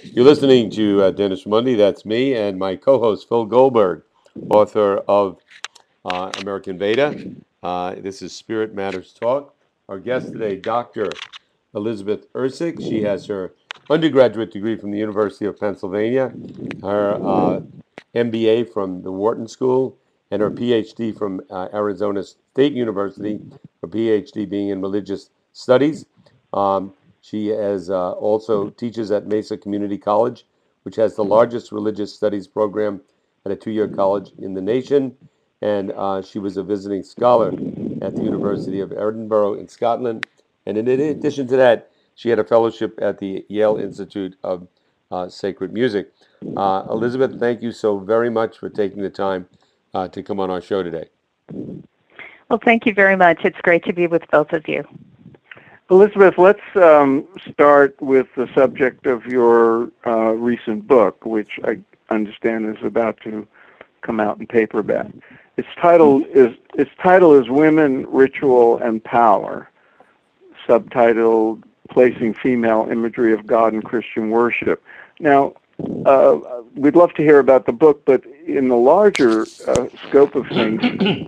You're listening to uh, Dennis Raimondi. That's me and my co-host Phil Goldberg, author of uh, American Veda. Uh, this is Spirit Matters Talk. Our guest today, Dr. Elizabeth Ursic. She has her undergraduate degree from the University of Pennsylvania, her uh, MBA from the Wharton School, and her PhD from uh, Arizona State University, her PhD being in religious studies. Um, she has uh, also teaches at Mesa Community College, which has the largest religious studies program at a two-year college in the nation. And uh, she was a visiting scholar at the University of Edinburgh in Scotland. And in addition to that, she had a fellowship at the Yale Institute of uh, Sacred Music. Uh, Elizabeth, thank you so very much for taking the time uh, to come on our show today. Well, thank you very much. It's great to be with both of you. Elizabeth, let's um, start with the subject of your uh, recent book, which I understand is about to come out in paperback. Its title is its title is Women, Ritual, and Power, subtitled Placing Female Imagery of God in Christian Worship. Now, uh, we'd love to hear about the book, but in the larger uh, scope of things,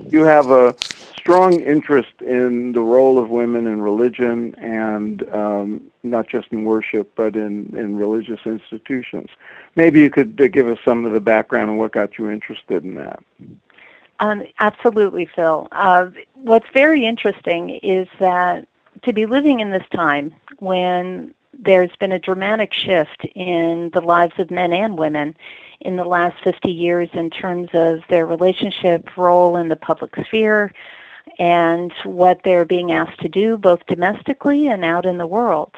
you have a strong interest in the role of women in religion and um, not just in worship, but in, in religious institutions. Maybe you could uh, give us some of the background and what got you interested in that. Um, absolutely, Phil. Uh, what's very interesting is that to be living in this time when there's been a dramatic shift in the lives of men and women in the last 50 years in terms of their relationship role in the public sphere, and what they're being asked to do both domestically and out in the world.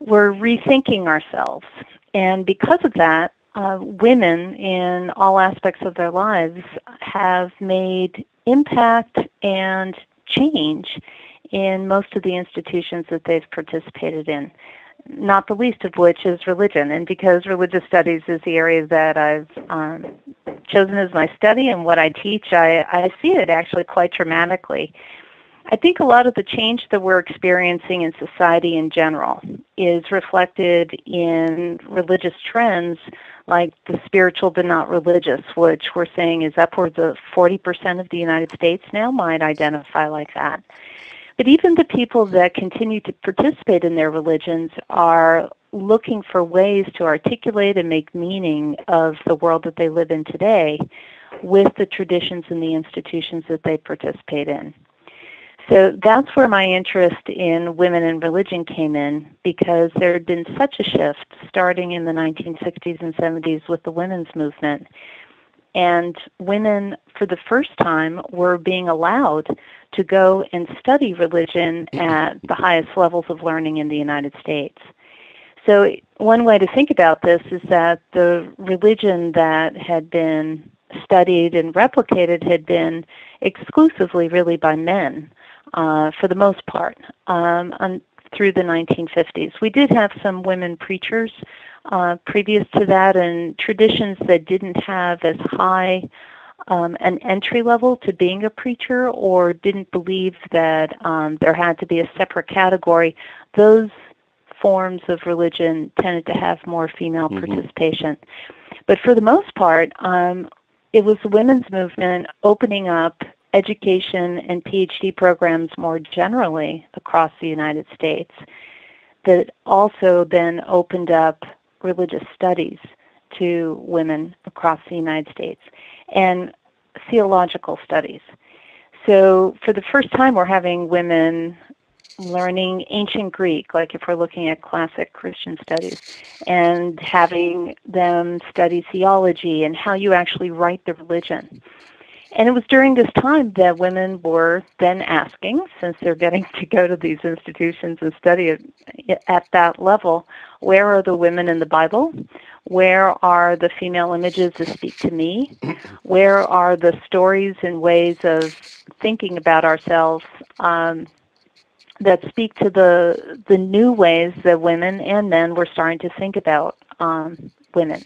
We're rethinking ourselves. And because of that, uh, women in all aspects of their lives have made impact and change in most of the institutions that they've participated in not the least of which is religion. And because religious studies is the area that I've um, chosen as my study and what I teach, I, I see it actually quite dramatically. I think a lot of the change that we're experiencing in society in general is reflected in religious trends like the spiritual but not religious, which we're saying is upwards of 40% of the United States now might identify like that. But even the people that continue to participate in their religions are looking for ways to articulate and make meaning of the world that they live in today with the traditions and the institutions that they participate in. So that's where my interest in women and religion came in because there had been such a shift starting in the 1960s and 70s with the women's movement. And women, for the first time, were being allowed to go and study religion at the highest levels of learning in the United States. So, one way to think about this is that the religion that had been studied and replicated had been exclusively really by men uh, for the most part um, on, through the 1950s. We did have some women preachers uh, previous to that and traditions that didn't have as high um, an entry level to being a preacher or didn't believe that um, there had to be a separate category, those forms of religion tended to have more female mm-hmm. participation. But for the most part, um, it was the women's movement opening up education and PhD programs more generally across the United States that also then opened up religious studies to women across the United States and theological studies. So, for the first time, we're having women learning ancient Greek, like if we're looking at classic Christian studies, and having them study theology and how you actually write the religion. And it was during this time that women were then asking, since they're getting to go to these institutions and study it at that level, where are the women in the Bible? Where are the female images that speak to me? Where are the stories and ways of thinking about ourselves um, that speak to the the new ways that women and men were starting to think about um, women?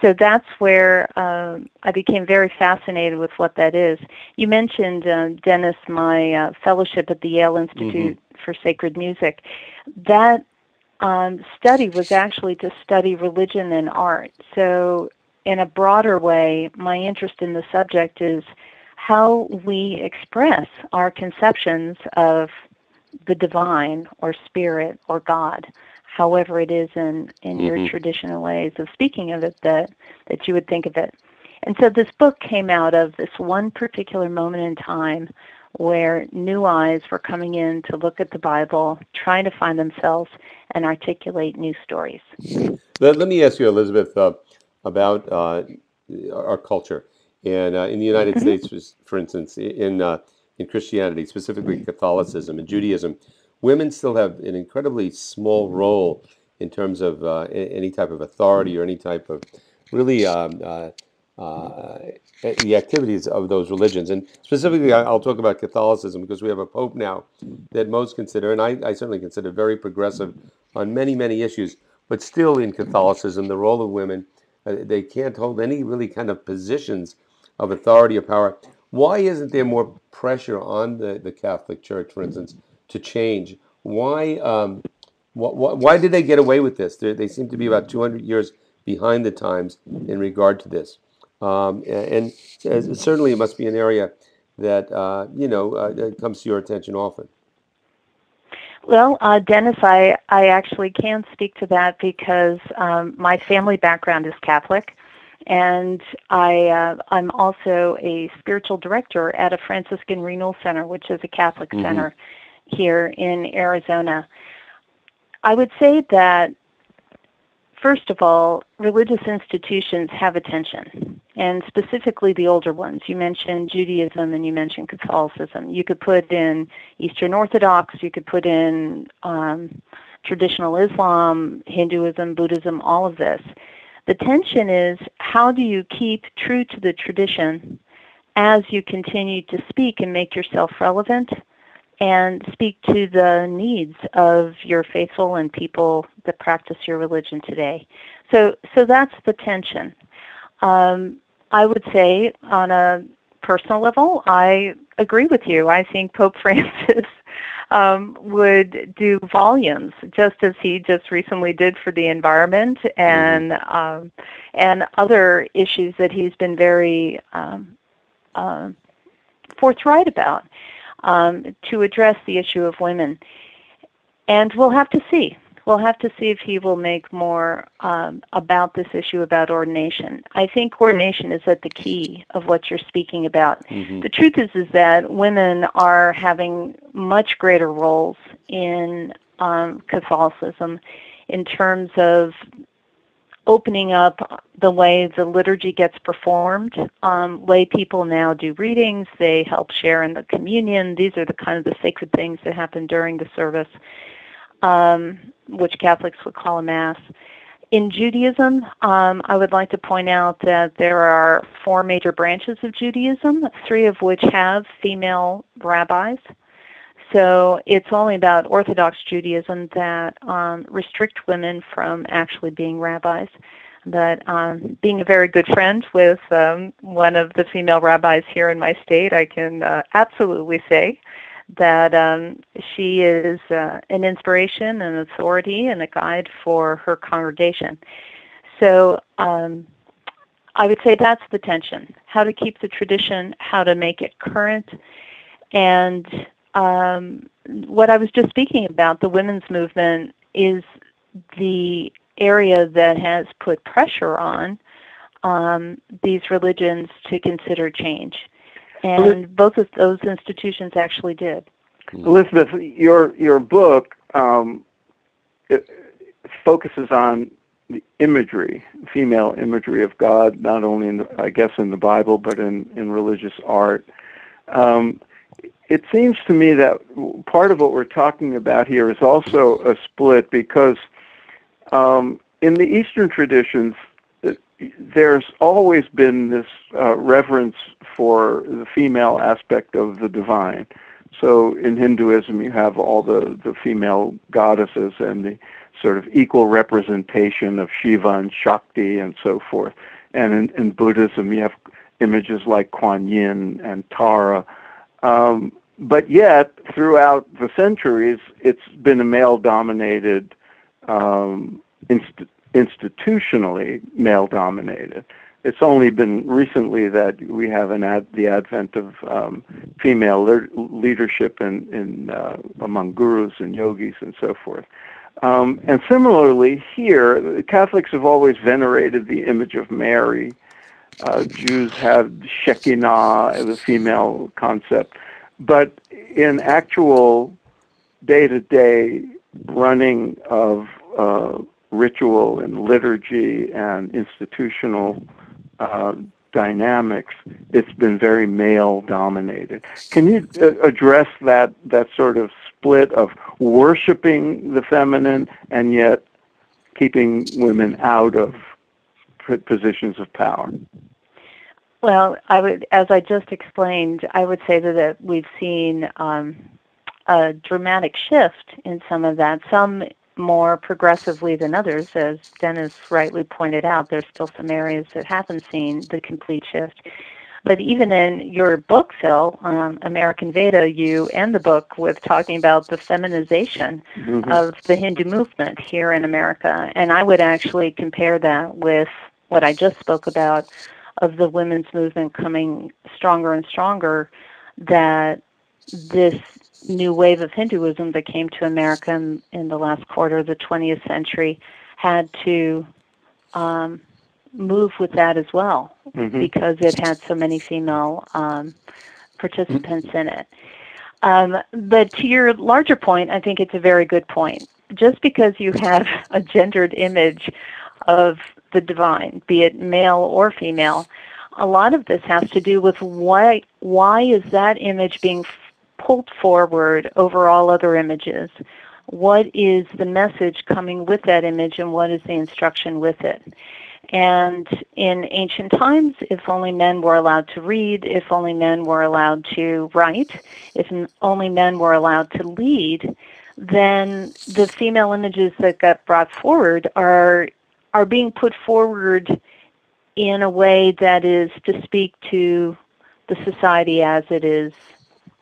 So that's where uh, I became very fascinated with what that is. You mentioned, uh, Dennis, my uh, fellowship at the Yale Institute mm-hmm. for Sacred Music. That um, study was actually to study religion and art. So, in a broader way, my interest in the subject is how we express our conceptions of the divine or spirit or God, however it is in, in Mhm. your traditional ways of speaking of it that, that you would think of it. And so this book came out of this one particular moment in time where new eyes were coming in to look at the Bible, trying to find themselves and articulate new stories. Let, let me ask you, Elizabeth, uh, about uh, our culture. And uh, in the United Mhm. States, for instance, in, uh, in Christianity, specifically Catholicism and Judaism, women still have an incredibly small role in terms of uh, any type of authority or any type of really um, uh, uh, the activities of those religions. And specifically, I'll talk about Catholicism because we have a pope now that most consider, and I, I certainly consider very progressive on many, many issues. But still, in Catholicism, the role of women, uh, they can't hold any really kind of positions of authority or power. Why isn't there more pressure on the, the Catholic Church, for instance, to change? Why, um, wh- wh- why did they get away with this? They, they seem to be about 200 years behind the times in regard to this. Um, and, and certainly it must be an area that, uh, you know, uh, that comes to your attention often. Well, uh, Dennis, I, I actually can speak to that because um, my family background is Catholic, and I uh, I'm also a spiritual director at a Franciscan Renewal Center, which is a Catholic Mhm. center here in Arizona. I would say that first of all, religious institutions have attention, and specifically the older ones. You mentioned Judaism and you mentioned Catholicism. You could put in Eastern Orthodox, you could put in um, traditional Islam, Hinduism, Buddhism, all of this. The tension is how do you keep true to the tradition as you continue to speak and make yourself relevant and speak to the needs of your faithful and people that practice your religion today. So, so that's the tension. Um, I would say, on a personal level, I agree with you. I think Pope Francis um, would do volumes, just as he just recently did for the environment and um, and other issues that he's been very um, uh, forthright about um, to address the issue of women. And we'll have to see. We'll have to see if he will make more um, about this issue about ordination. I think ordination is at the key of what you're speaking about. Mhm. The truth is, is that women are having much greater roles in um, Catholicism in terms of opening up the way the liturgy gets performed. Um, lay people now do readings. They help share in the communion. These are the kind of the sacred things that happen during the service, um, which Catholics would call a mass. In Judaism, um, I would like to point out that there are four major branches of Judaism, three of which have female rabbis. So it's only about Orthodox Judaism that um, restrict women from actually being rabbis. But um, being a very good friend with um, one of the female rabbis here in my state, I can uh, absolutely say that um, she is uh, an inspiration, an authority, and a guide for her congregation. So um, I would say that's the tension how to keep the tradition, how to make it current, and um, what I was just speaking about, the women's movement, is the area that has put pressure on um, these religions to consider change. And both of those institutions actually did. Elizabeth, your your book um, it focuses on the imagery, female imagery of God, not only in the, I guess in the Bible, but in in religious art. Um, it seems to me that part of what we're talking about here is also a split because um, in the Eastern traditions, there's always been this uh, reverence for the female aspect of the divine. So in Hinduism, you have all the, the female goddesses and the sort of equal representation of Shiva and Shakti and so forth. And in, in Buddhism, you have images like Kuan Yin and Tara. Um, but yet, throughout the centuries, it's been a male-dominated um, inst- institutionally male dominated. It's only been recently that we have an ad- the advent of um, female le- leadership in, in uh, among gurus and yogis and so forth. Um, and similarly, here, Catholics have always venerated the image of Mary. Uh, Jews have Shekinah, the female concept. But in actual day to day running of uh, ritual and liturgy and institutional uh, dynamics, it's been very male dominated. Can you uh, address that that sort of split of worshiping the feminine and yet keeping women out of positions of power? Well, I would, as I just explained, I would say that we've seen um, a dramatic shift in some of that. Some more progressively than others, as Dennis rightly pointed out. There's still some areas that haven't seen the complete shift. But even in your book, Phil, um, American Veda, you end the book with talking about the feminization mm-hmm. of the Hindu movement here in America. And I would actually compare that with what I just spoke about of the women's movement coming stronger and stronger, that this new wave of Hinduism that came to America in, in the last quarter of the 20th century had to um, move with that as well mm-hmm. because it had so many female um, participants mm-hmm. in it. Um, but to your larger point, I think it's a very good point. Just because you have a gendered image of the divine, be it male or female, a lot of this has to do with why why is that image being pulled forward over all other images? What is the message coming with that image and what is the instruction with it? And in ancient times, if only men were allowed to read, if only men were allowed to write, if only men were allowed to lead, then the female images that got brought forward are are being put forward in a way that is to speak to the society as it is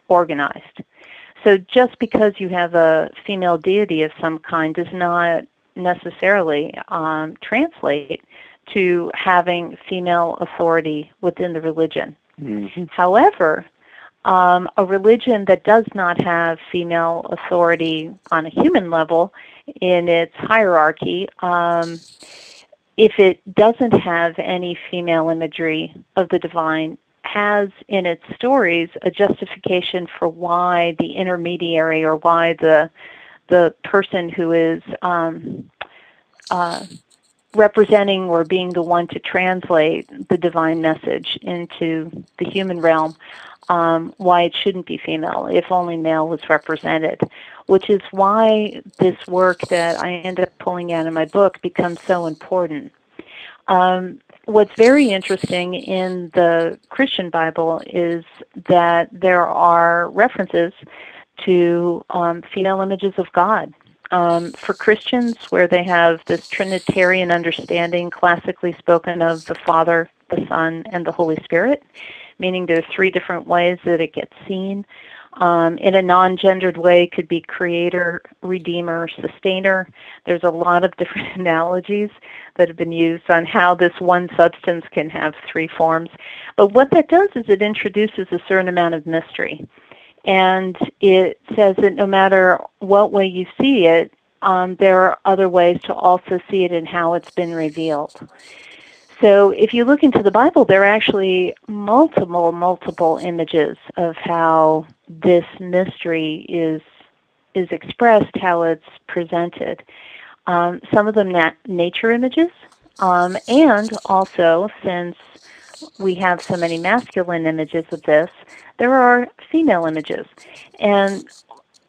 organized. So just because you have a female deity of some kind does not necessarily um, translate to having female authority within the religion. Mm-hmm. However, um, a religion that does not have female authority on a human level in its hierarchy, um, if it doesn't have any female imagery of the divine, has in its stories a justification for why the intermediary or why the the person who is um, uh, representing or being the one to translate the divine message into the human realm, um, why it shouldn't be female if only male was represented, which is why this work that I end up pulling out in my book becomes so important. Um, what's very interesting in the Christian Bible is that there are references to um, female images of God. Um, for Christians, where they have this Trinitarian understanding, classically spoken of the Father, the Son, and the Holy Spirit, meaning there are three different ways that it gets seen. Um, in a non-gendered way could be creator, redeemer, sustainer. There's a lot of different analogies that have been used on how this one substance can have three forms. But what that does is it introduces a certain amount of mystery. And it says that no matter what way you see it, um, there are other ways to also see it and how it's been revealed. So if you look into the Bible, there are actually multiple, multiple images of how this mystery is is expressed, how it's presented. Um, some of them nat- nature images, um, and also since we have so many masculine images of this, there are female images, and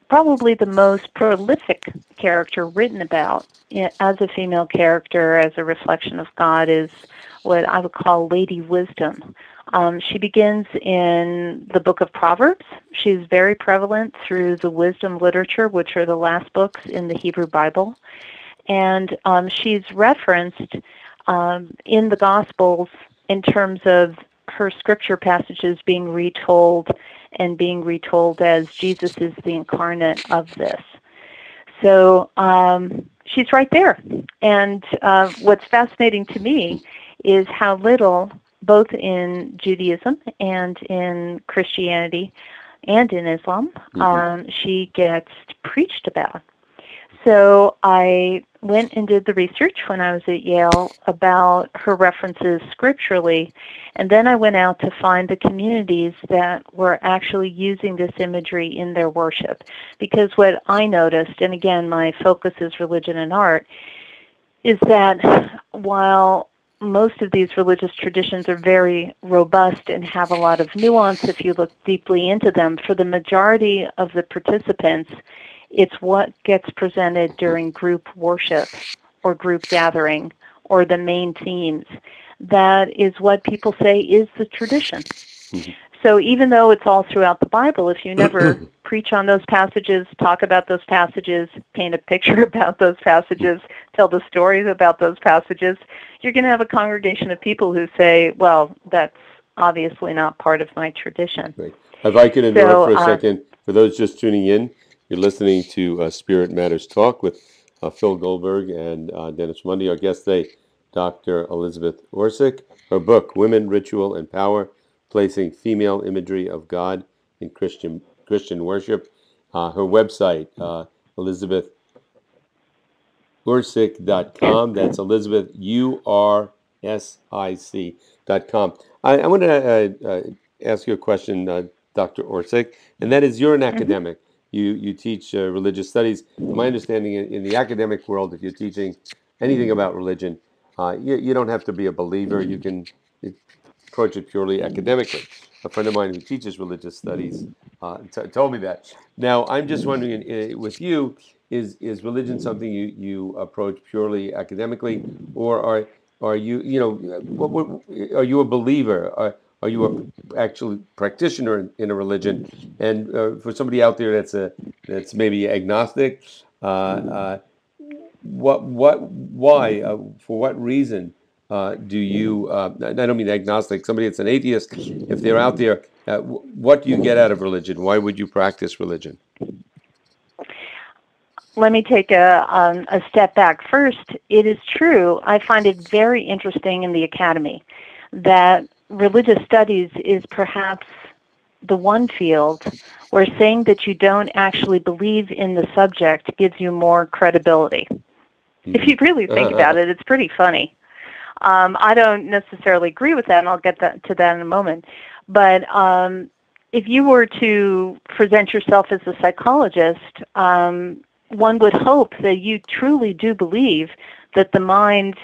probably the most prolific character written about as a female character, as a reflection of God, is what I would call Lady Wisdom. Um, she begins in the book of Proverbs. She's very prevalent through the wisdom literature, which are the last books in the Hebrew Bible. And um, she's referenced um, in the Gospels in terms of her scripture passages being retold and being retold as Jesus is the incarnate of this. So um, she's right there. And uh, what's fascinating to me is how little, both in Judaism and in Christianity and in Islam, mm-hmm. um, she gets preached about. So I went and did the research when I was at Yale about her references scripturally, and then I went out to find the communities that were actually using this imagery in their worship. Because what I noticed, and again, my focus is religion and art, is that while most of these religious traditions are very robust and have a lot of nuance if you look deeply into them, for the majority of the participants, it's what gets presented during group worship or group gathering or the main themes. That is what people say is the tradition. Mm-hmm. So even though it's all throughout the Bible, if you never preach on those passages, talk about those passages, paint a picture about those passages, tell the stories about those passages, you're going to have a congregation of people who say, well, that's obviously not part of my tradition. Right. If I could interrupt so, for a uh, second, for those just tuning in, you're listening to uh, Spirit Matters Talk with uh, Phil Goldberg and uh, Dennis Raimondi. Our guest today, Dr. Elizabeth Ursic. Her book, Women, Ritual, and Power, Placing Female Imagery of God in Christian, Christian Worship. Uh, her website, uh, elizabethursic.com. That's Elizabeth, U-R-S-I-C dot com. I, I want to uh, uh, ask you a question, uh, Dr. Ursic, and that is you're an mm-hmm. academic you you teach uh, religious studies. My understanding in, in, the academic world, if you're teaching anything about religion, uh, you, you don't have to be a believer. You can approach it purely academically. A friend of mine who teaches religious studies uh, t- told me that. Now, I'm just wondering, uh, with you, is is religion something you, you approach purely academically, or are are you you know what, what, are you a believer? Are, are you a actual practitioner in, in a religion? And uh, for somebody out there that's a that's maybe agnostic, uh, uh, what what why uh, for what reason uh, do you? Uh, I don't mean agnostic. Somebody that's an atheist, if they're out there, what do you get out of religion? Why would you practice religion? let me take a, um, a step back. First, it is true. I find it very interesting in the academy that religious studies is perhaps the one field where saying that you don't actually believe in the subject gives you more credibility. If you really think uh-huh. about it, it's pretty funny. Um, I don't necessarily agree with that, and I'll get that, to that in a moment. But um, if you were to present yourself as a psychologist, um, one would hope that you truly do believe that the mind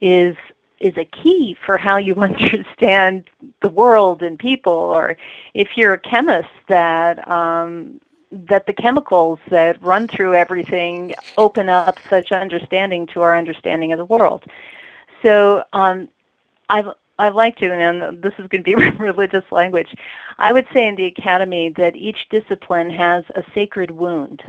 is is a key for how you understand the world and people or if you're a chemist that um, that the chemicals that run through everything open up such understanding to our understanding of the world so um, I've I like to, and this is going to be religious language. I would say in the academy that each discipline has a sacred wound.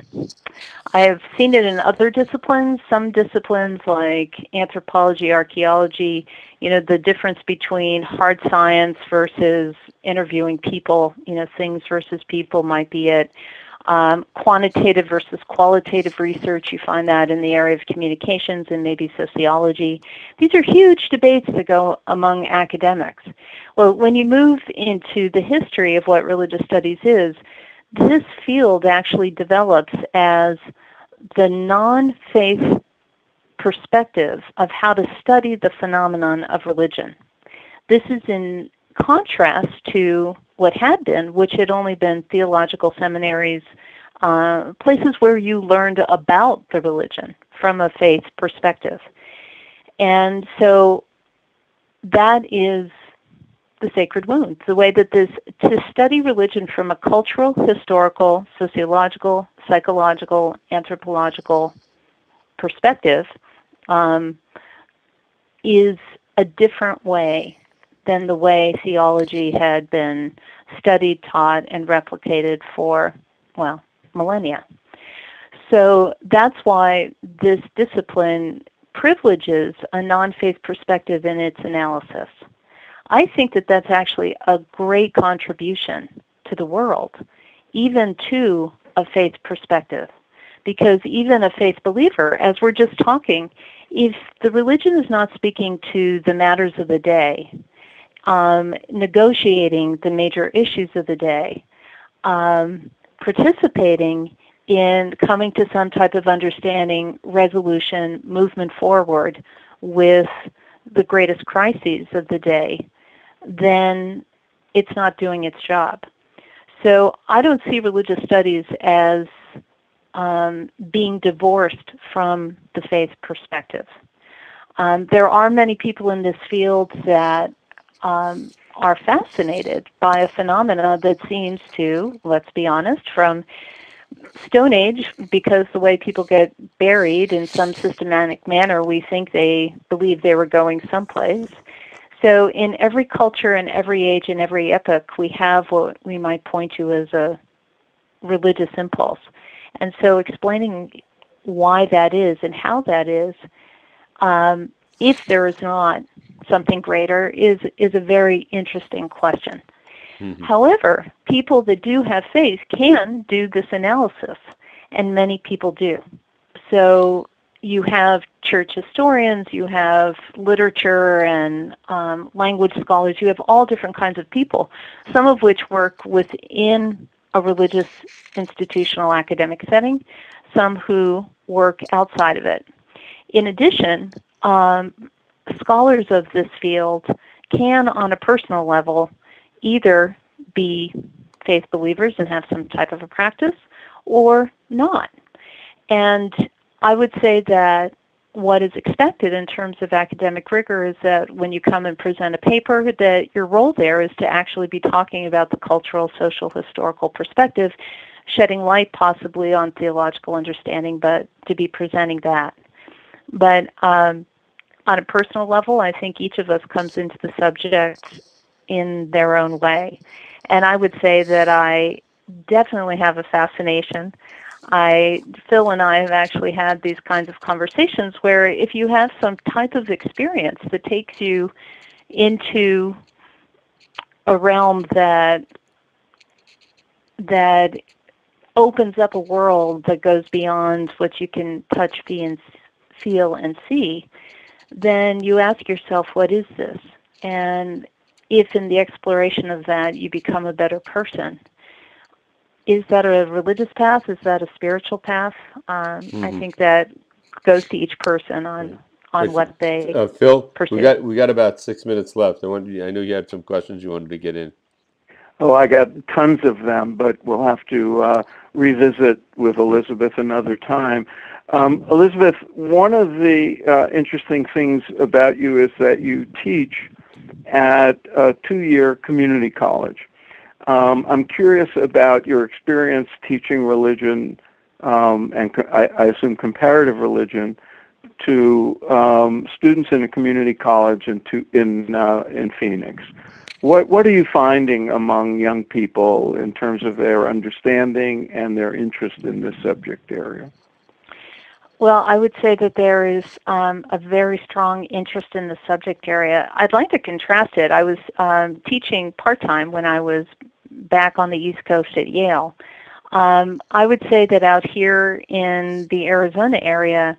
I have seen it in other disciplines. Some disciplines, like anthropology, archaeology, you know, the difference between hard science versus interviewing people, you know, things versus people might be it um, quantitative versus qualitative research. You find that in the area of communications and maybe sociology. These are huge debates that go among academics. Well, when you move into the history of what religious studies is, this field actually develops as the non faith perspective of how to study the phenomenon of religion. This is in contrast to what had been, which had only been theological seminaries, uh, places where you learned about the religion from a faith perspective. And so that is the sacred wound, the way that this, to study religion from a cultural, historical, sociological, psychological, anthropological perspective um, is a different way than the way theology had been studied, taught, and replicated for, well, millennia. So that's why this discipline privileges a non faith perspective in its analysis. I think that that's actually a great contribution to the world, even to a faith perspective, Because even a faith believer, as we're just talking, if the religion is not speaking to the matters of the day, um, negotiating the major issues of the day, um, participating in coming to some type of understanding, resolution, movement forward with the greatest crises of the day, then it's not doing its job. So I don't see religious studies as um, being divorced from the faith perspective. Um, there are many people in this field that um, are fascinated by a phenomena that seems to, let's be honest, from Stone Age, because the way people get buried in some systematic manner, we think they believe they were going someplace. So, in every culture and every age and every epoch, we have what we might point to as a religious impulse. And so, explaining why that is and how that is, um, if there is not something greater, is is a very interesting question. Mm-hmm. However, people that do have faith can do this analysis, and many people do. So you have church historians, you have literature and um, language scholars, you have all different kinds of people, some of which work within a religious institutional academic setting, some who work outside of it. In addition, um, scholars of this field can, on a personal level, either be faith believers and have some type of a practice or not. And I would say that what is expected in terms of academic rigor is that when you come and present a paper that your role there is to actually be talking about the cultural, social, historical perspective, shedding light possibly on theological understanding, but to be presenting that. But um, on a personal level, I think each of us comes into the subject in their own way. And I would say that I definitely have a fascination. I Phil and I have actually had these kinds of conversations where if you have some type of experience that takes you into a realm that that opens up a world that goes beyond what you can touch, feel, and feel and see, then you ask yourself, what is this? And if in the exploration of that you become a better person. Is that a religious path? Is that a spiritual path? Um, mm-hmm. I think that goes to each person on on what they uh, Phil. Pursue. We got we got about six minutes left. I want I know you had some questions you wanted to get in. Oh, I got tons of them, but we'll have to uh, revisit with Elizabeth another time. Um, Elizabeth, one of the uh, interesting things about you is that you teach at a two-year community college. Um, I'm curious about your experience teaching religion um, and co- I, I, assume comparative religion to um, students in a community college in to, in uh, in Phoenix. What what are you finding among young people in terms of their understanding and their interest in this subject area? Well, I would say that there is um, a very strong interest in the subject area. I'd like to contrast it. I was um, teaching part time when I was back on the East Coast at Yale. Um, I would say that out here in the Arizona area,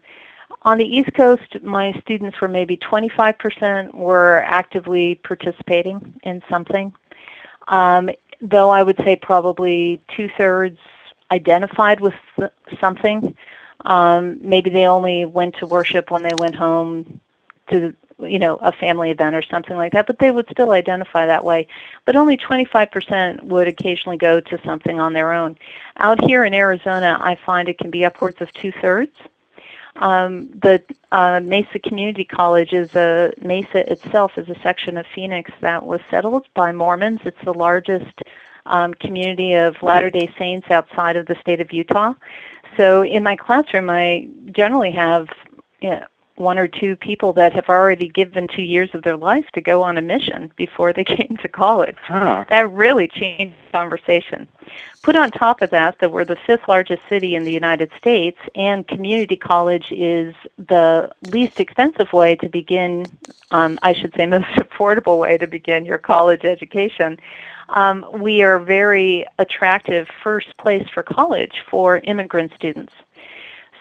on the East Coast, my students were maybe 25% were actively participating in something. Um, though I would say probably two thirds identified with something. Um, maybe they only went to worship when they went home to you know a family event or something like that but they would still identify that way but only 25% would occasionally go to something on their own out here in arizona i find it can be upwards of two-thirds um, the uh, mesa community college is a mesa itself is a section of phoenix that was settled by mormons. It's the largest um, community of latter day saints outside of the state of utah. So in my classroom, I generally have you know, one or two people that have already given two years of their life to go on a mission before they came to college. Huh. That really changed the conversation. Put on top of that that we're the fifth largest city in the United States, and community college is the least expensive way to begin, um, I should say, most affordable way to begin your college education um, we are very attractive first place for college for immigrant students.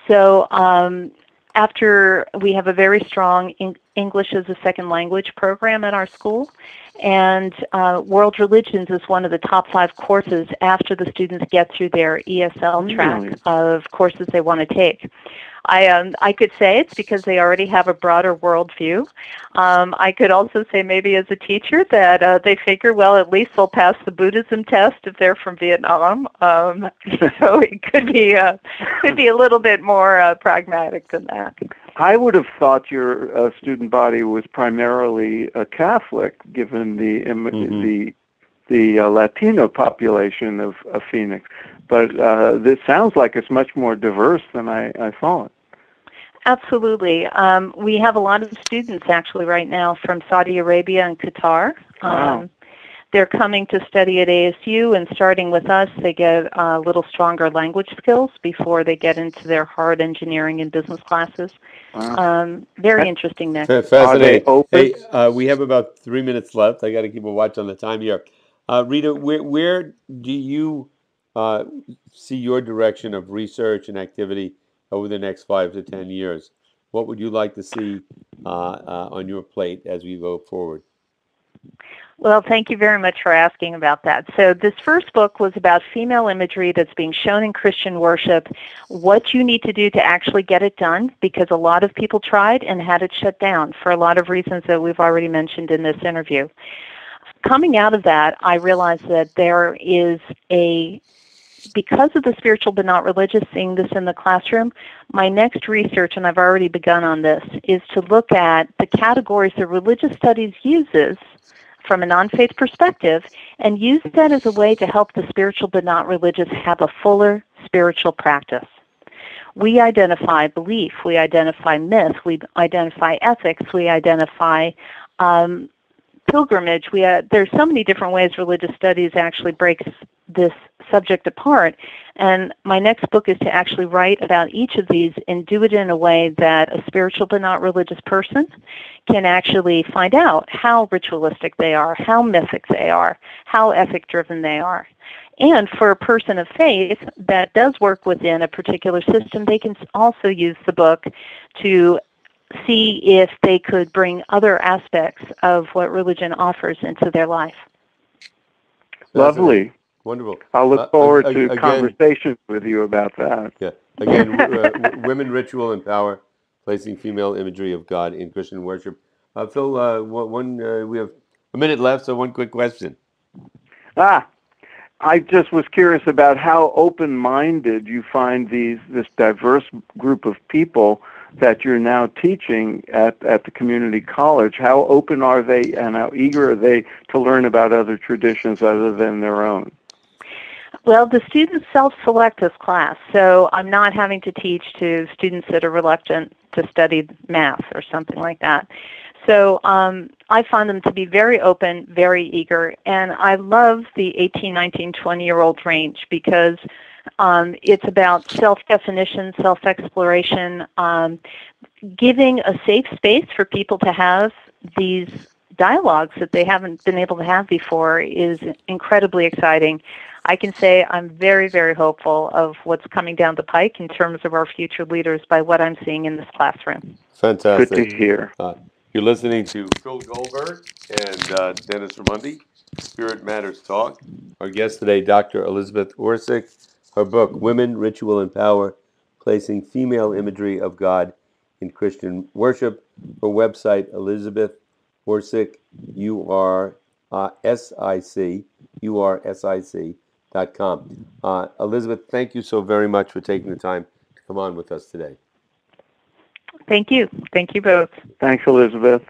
So um, after we have a very strong Eng- English as a second language program at our school, and uh, world religions is one of the top five courses after the students get through their ESL track of courses they want to take. I um, I could say it's because they already have a broader worldview. Um, I could also say maybe as a teacher that uh, they figure, well, at least they'll pass the Buddhism test if they're from Vietnam. Um, so it could be uh, could be a little bit more uh, pragmatic than that. I would have thought your uh, student body was primarily a Catholic, given the Im- Mhm. the the uh, Latino population of, of Phoenix. But uh, this sounds like it's much more diverse than I, I thought. Absolutely. Um, we have a lot of students actually right now from Saudi Arabia and Qatar. Wow. Um, they're coming to study at ASU, and starting with us, they get a little stronger language skills before they get into their hard engineering and business classes. Wow. Um, very interesting mix. Fa- Fascinating. open? Hey, uh, we have about three minutes left. I got to keep a watch on the time here. Uh, Rita, where, where do you uh, see your direction of research and activity over the next five to ten years? What would you like to see uh, uh, on your plate as we go forward? Well, thank you very much for asking about that. So, this first book was about female imagery that's being shown in Christian worship, what you need to do to actually get it done, because a lot of people tried and had it shut down for a lot of reasons that we've already mentioned in this interview. Coming out of that, I realized that there is a because of the spiritual but not religious, seeing this in the classroom, my next research, and I've already begun on this, is to look at the categories that religious studies uses from a non-faith perspective and use that as a way to help the spiritual but not religious have a fuller spiritual practice. We identify belief, we identify myth, we identify ethics, we identify um, pilgrimage. We uh, there's so many different ways religious studies actually breaks this subject apart. And my next book is to actually write about each of these and do it in a way that a spiritual but not religious person can actually find out how ritualistic they are, how mythic they are, how ethic driven they are. And for a person of faith that does work within a particular system, they can also use the book to see if they could bring other aspects of what religion offers into their life. Lovely. Wonderful. I'll look Uh, forward ag- to again- conversations with you about that. Yeah. Again, uh, women, ritual, and power, placing female imagery of God in Christian worship. Uh, Phil, uh, one, one uh, we have a minute left, so one quick question. Ah, I just was curious about how open-minded you find these this diverse group of people that you're now teaching at at the community college. How open are they, and how eager are they to learn about other traditions other than their own? Well, the students self-select this class, so I'm not having to teach to students that are reluctant to study math or something like that. So um, I find them to be very open, very eager, and I love the 18, 19, 20 year old range because um, it's about self-definition, self-exploration, um, giving a safe space for people to have these dialogues that they haven't been able to have before is incredibly exciting. I can say I'm very, very hopeful of what's coming down the pike in terms of our future leaders by what I'm seeing in this classroom. Fantastic. Good to hear. Uh, you're listening to Phil Goldberg and uh, Dennis Raimondi, Spirit Matters Talk. Our guest today, Dr. Elizabeth Ursic. Her book, Women, Ritual, and Power, Placing Female Imagery of God in Christian Worship. Her website, Elizabeth Ursic, U-R-S-I-C, U-R-S-I-C dot com. Uh, Elizabeth, thank you so very much for taking the time to come on with us today. Thank you. Thank you both. Thanks, Elizabeth.